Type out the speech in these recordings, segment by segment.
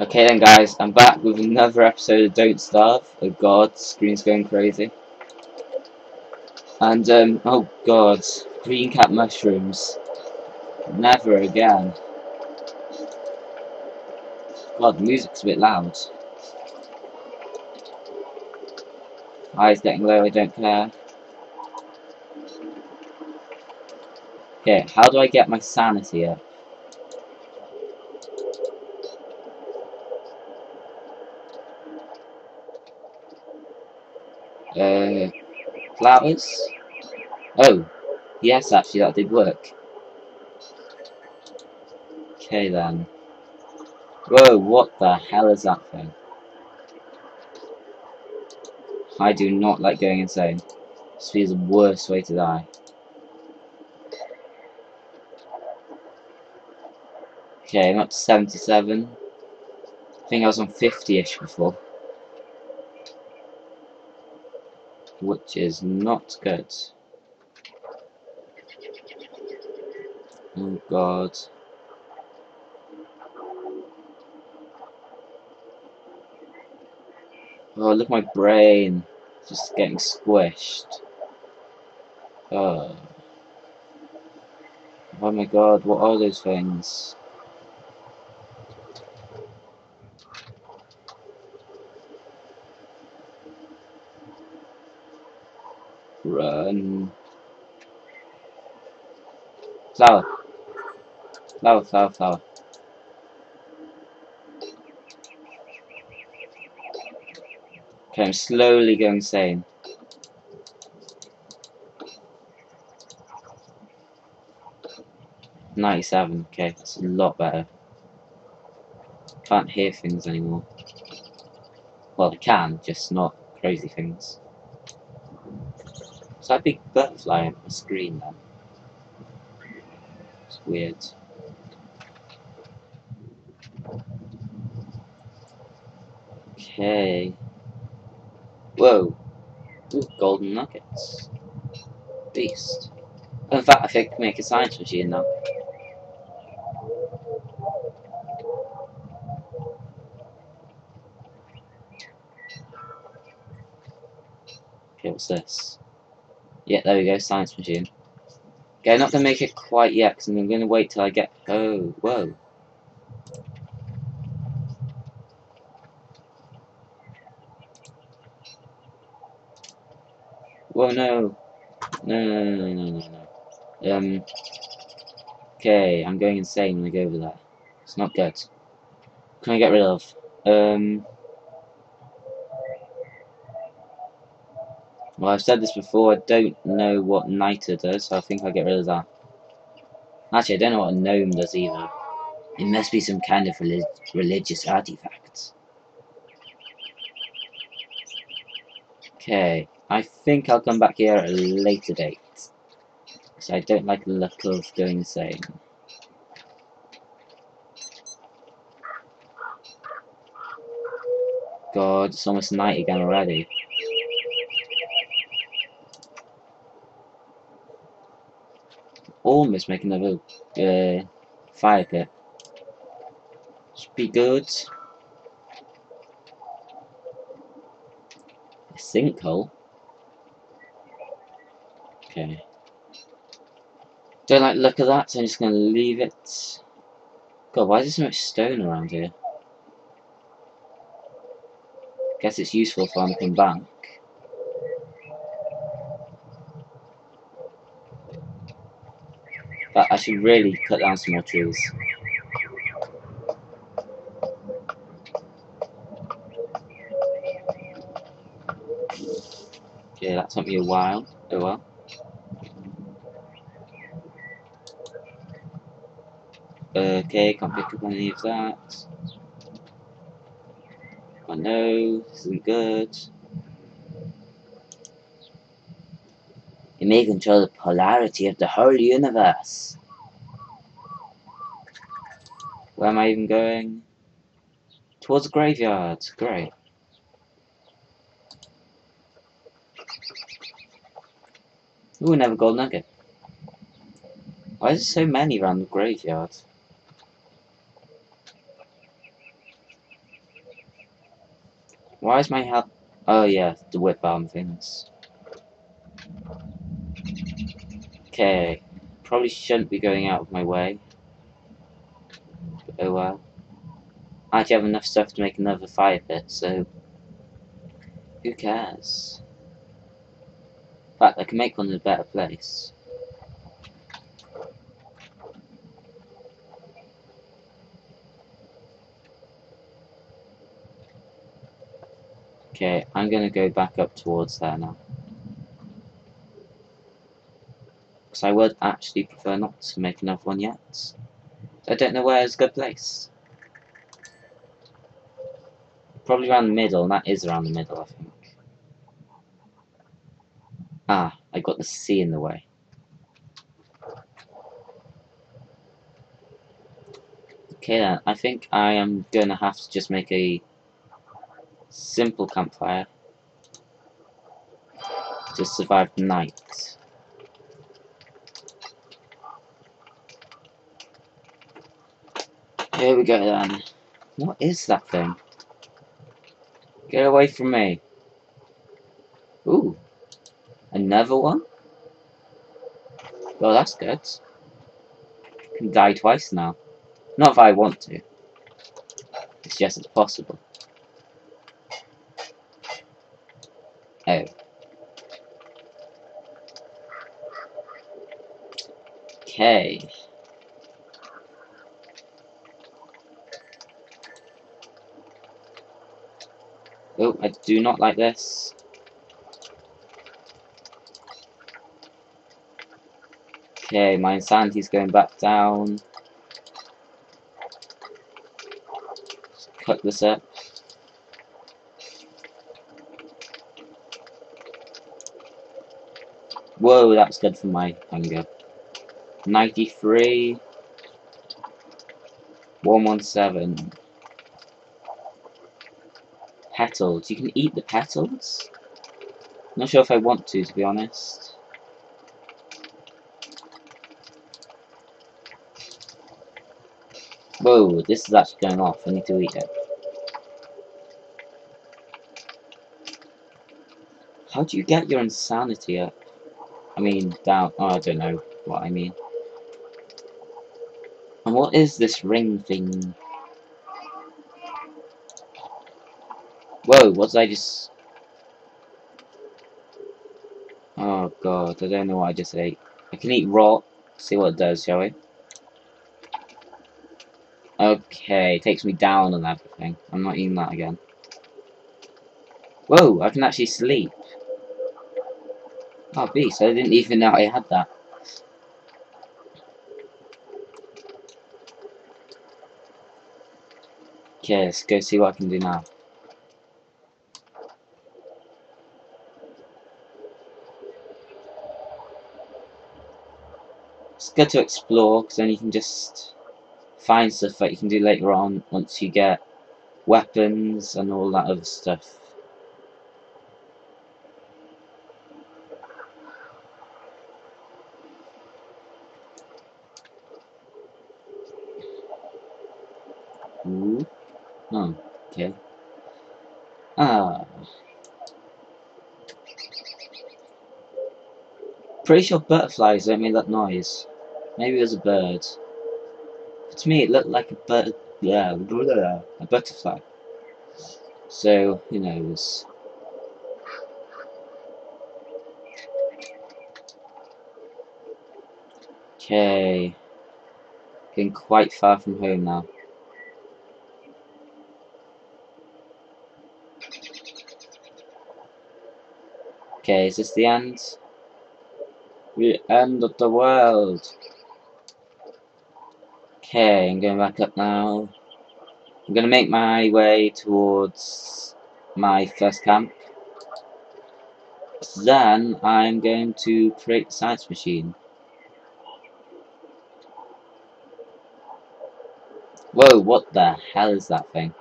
Okay then guys, I'm back with another episode of Don't Starve. Oh god, screen's going crazy. And um, oh god, green cap mushrooms. Never again. God, the music's a bit loud. Eyes getting low, I don't care. Okay, how do I get my sanity up? Uh, flowers? Oh, yes, actually, that did work. Okay, then. Whoa, what the hell is that thing? I do not like going insane. This feels the worst way to die. Okay, I'm up to 77. I think I was on 50-ish before. Which is not good. Oh god. Oh, look my brain. Just getting squished. Oh. Oh my god, what are those things? Run. Flower. Flower, flower, flower. Okay, I'm slowly going insane. Ninety-seven. Okay, that's a lot better. Can't hear things anymore. Well, I can, just not crazy things. Big butterfly on the screen then? It's weird. Okay. Whoa. Ooh, golden nuggets. Beast. In fact, I think I can make a science machine now. Okay, what's this? Yeah, there we go, science machine. Okay, I'm not going to make it quite yet, because I'm going to wait till I get... Oh, whoa. Whoa, no. No, no, no, no, no, no, no. Um... Okay, I'm going insane when I go over there. It's not good. Can I get rid of? Um... Well, I've said this before, I don't know what Niter does, so I think I'll get rid of that. Actually, I don't know what a gnome does either. It must be some kind of relig religious artifact. Okay, I think I'll come back here at a later date. Because I don't like the look of going insane. God, it's almost night again already. Almost make another uh, fire pit. Should be good. A sinkhole. Okay. Don't like the look of that, so I'm just gonna leave it. God, why is there so much stone around here? Guess it's useful for when I come back. But I should really cut down some more trees. Okay, that took me a while. Oh well. Okay, can't pick up any of that. Oh no, this isn't good. You may control the polarity of the whole universe. Where am I even going? Towards the graveyard. Great. Ooh, another gold nugget. Why is there so many around the graveyard? Why is my health... Oh yeah, the whip arm things. Okay. Probably shouldn't be going out of my way. Oh uh, well. I actually have enough stuff to make another fire pit, so... Who cares? In fact, I can make one in a better place. Okay, I'm gonna go back up towards there now. Because I would actually prefer not to make another one yet. I don't know where is a good place. Probably around the middle, and that is around the middle, I think. Ah, I got the sea in the way. Okay then, I think I am gonna have to just make a simple campfire to survive the night. Here we go then. What is that thing? Get away from me. Ooh. Another one? Well, that's good. Can die twice now. Not if I want to. It's just it's possible. Oh. Okay. Oh, I do not like this. Okay, my insanity's going back down. cut this up. Whoa, that's good for my hunger. 93. 117. Petals. You can eat the petals? Not sure if I want to, to be honest. Whoa, this is actually going off. I need to eat it. How do you get your insanity up? I mean, down. Oh, I don't know what I mean. And what is this ring thing? Whoa, what did I just... Oh god, I don't know what I just ate. I can eat raw. See what it does, shall we? Okay, it takes me down and everything. I'm not eating that again. Whoa, I can actually sleep. Oh, beast, I didn't even know I had that. Okay, let's go see what I can do now. It's good to explore, because then you can just find stuff that you can do later on once you get weapons and all that other stuff. Ooh. Oh, okay. Ah. Pretty sure butterflies don't make that noise. Maybe it was a bird. But to me it looked like a bird. Yeah, a butterfly. So, who knows. Okay. Getting quite far from home now. Okay, is this the end? The end of the world. Okay, I'm going back up now. I'm going to make my way towards my first camp. Then I'm going to create the science machine. Whoa, what the hell is that thing?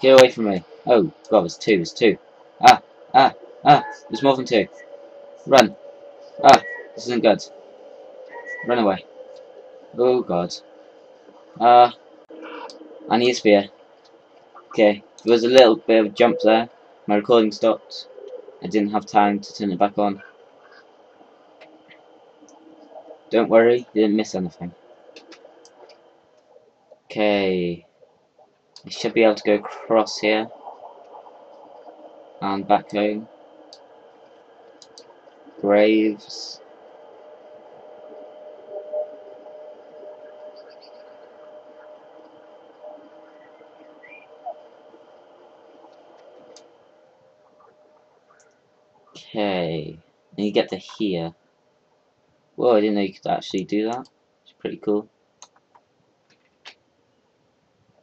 Get away from me. Oh, God, there's two, there's two. Ah, ah, Ah, there's more than two. Run. Ah, this isn't good. Run away. Oh god. Uh, I need a spear. Okay. There was a little bit of a jump there. My recording stopped. I didn't have time to turn it back on. Don't worry, didn't miss anything. Okay. I should be able to go across here. And back home. Graves. Okay, and you get to here. Whoa, I didn't know you could actually do that. It's pretty cool.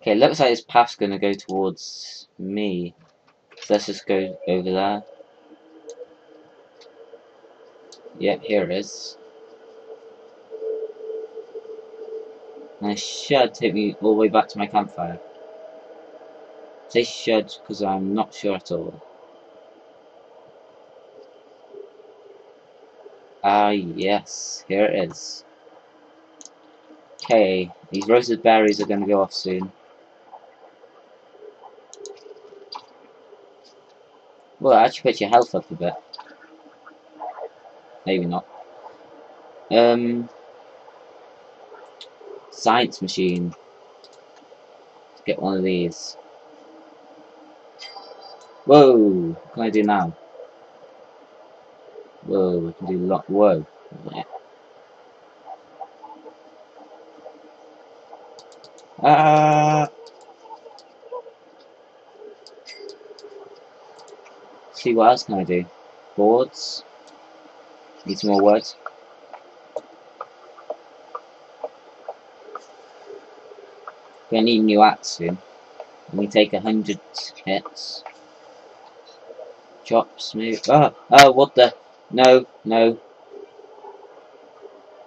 Okay, looks like this path's gonna go towards me. So let's just go over there. Yep, here it is. And it should take me all the way back to my campfire. Say should because I'm not sure at all. Ah, yes, here it is. Okay, these roasted berries are going to go off soon. Well, actually put your health up a bit. Maybe not. Um, science machine. Let's get one of these. Whoa! What can I do now? Whoa, we can do a lot. Whoa. Yeah. Ah! See what else can I do? Boards. Need some more words. Gonna need new axe soon. Let me take a hundred hits. Chop, move. Oh, oh, what the? No, no.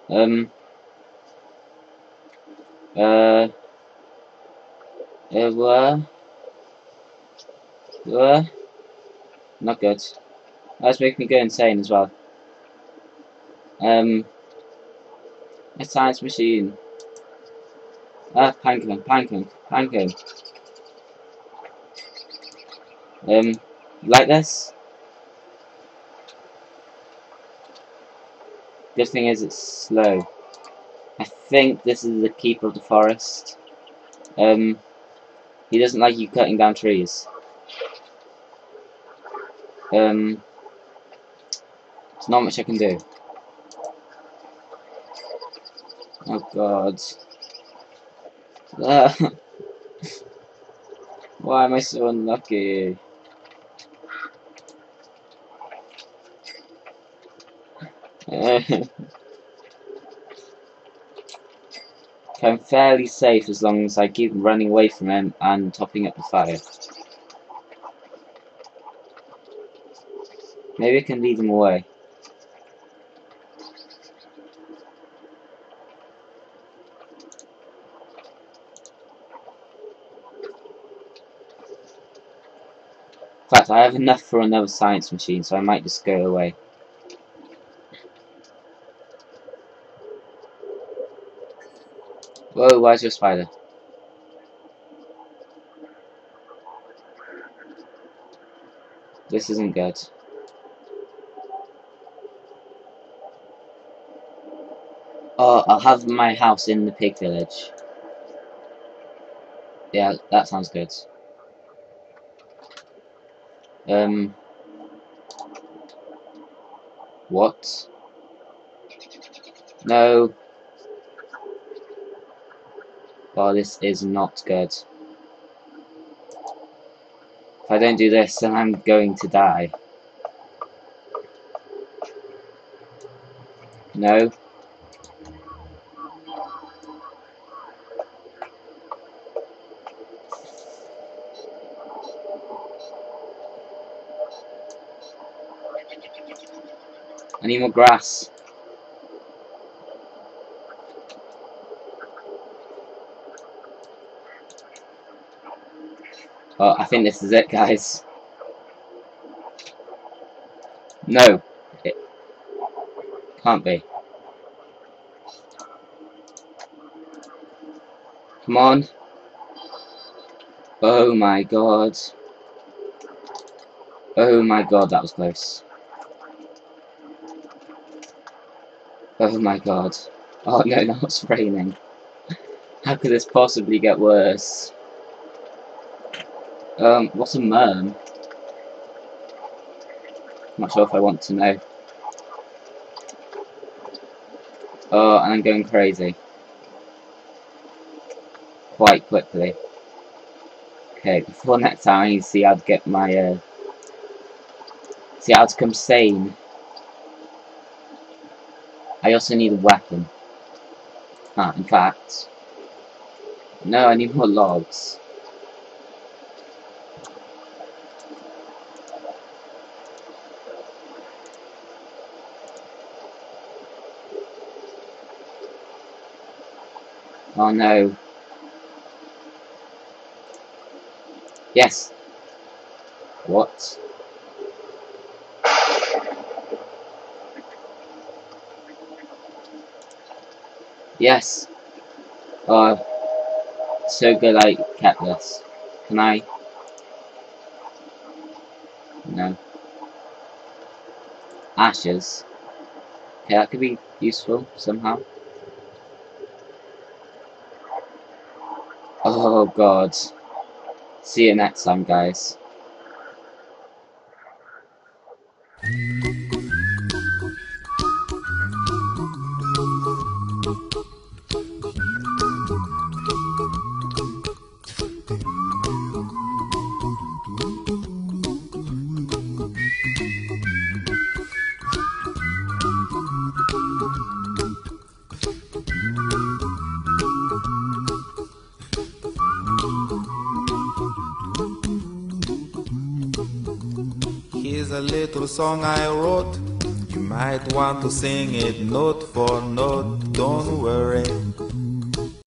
Um. Uh. Uh? Not good. That's making me go insane as well. Um. A science machine. Ah, pancake, pancake, pancake. Um, like this? Good thing is it's slow. I think this is the keeper of the forest. Um, he doesn't like you cutting down trees. Um, there's not much I can do. Oh god. Why am I so unlucky? I'm fairly safe as long as I keep running away from him and topping up the fire. Maybe I can lead him away. In fact, I have enough for another science machine, so I might just go away. Whoa, where's your spider? This isn't good. Oh, I'll have my house in the pig village. Yeah, that sounds good. Um... What? No. Oh, this is not good. If I don't do this, then I'm going to die. No. I need more grass. Oh, I think this is it, guys. No. It can't be. Come on. Oh my god. Oh my god, that was close. Oh my god. Oh no, now it's raining. How could this possibly get worse? Um, what's a merm? Not sure if I want to know. Oh, and I'm going crazy. Quite quickly. Okay, before next time I need to see how to get my, uh... See how to become sane. I also need a weapon. Ah, in fact... No, I need more logs. Oh no. Yes. What? Yes. Oh, so good I kept this. Can I? No. Ashes. Okay, that could be useful somehow. Oh god. See you next time, guys. Song I wrote. You might want to sing it note for note. Don't worry,